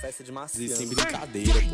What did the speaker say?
festa de macio. E sem brincadeira, pô.